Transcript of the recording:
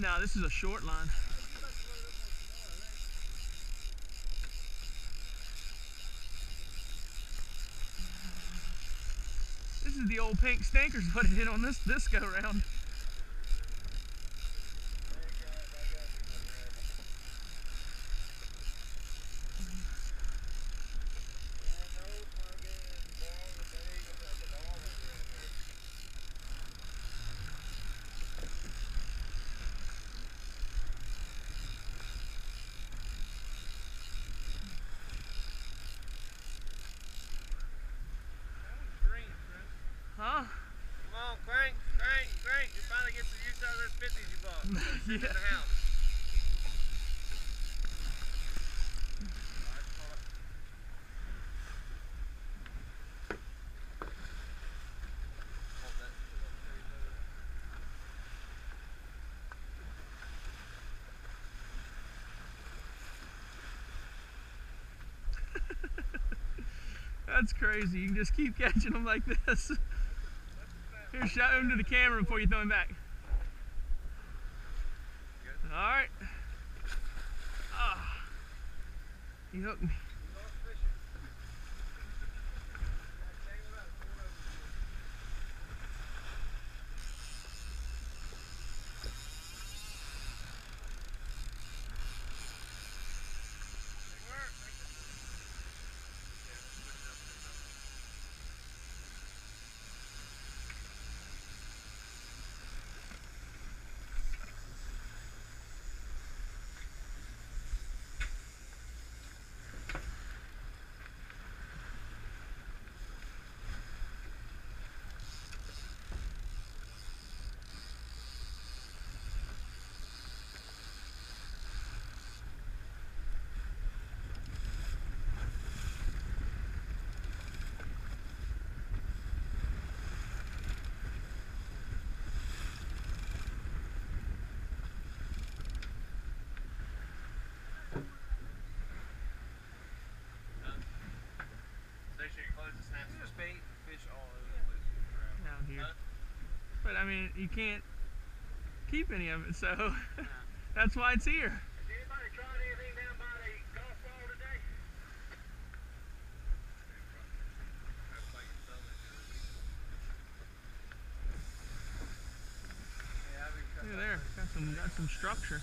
No, this is a short line. This is the old pink stinkers what it did on this this go round. That's crazy. You can just keep catching them like this. Here, shout him to the camera before you throw him back. All right. Ah, he hooked me. Here. But I mean, you can't keep any of it, so that's why it's here. Has anybody tried anything down by the golf ball today? Look there, got some got some structure.